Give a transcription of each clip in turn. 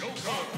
Showtime!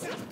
Yeah.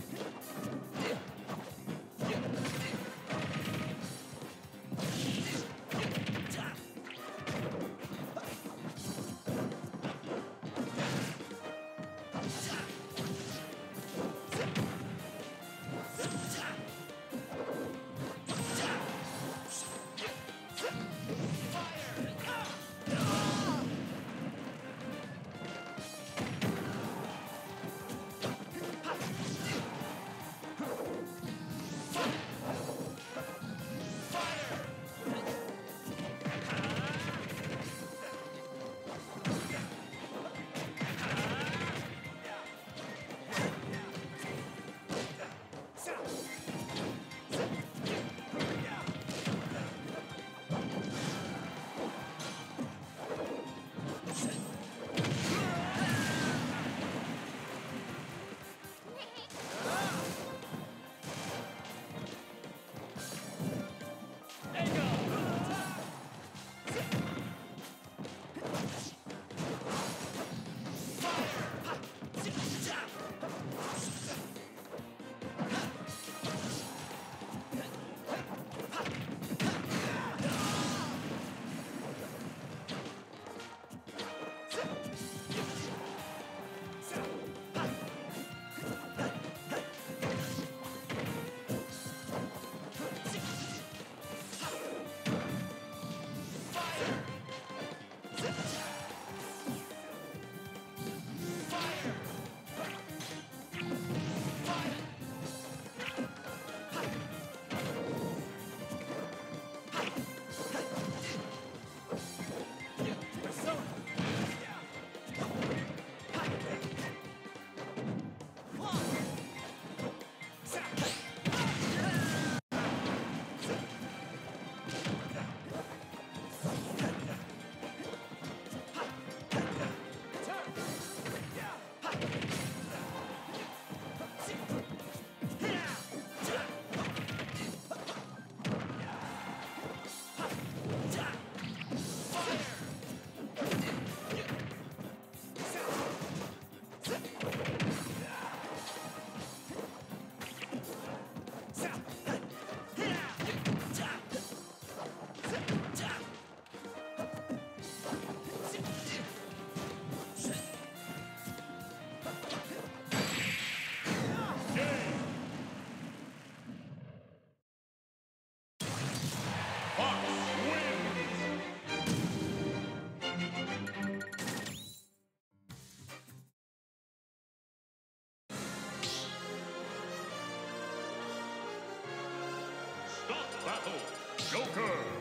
Joker,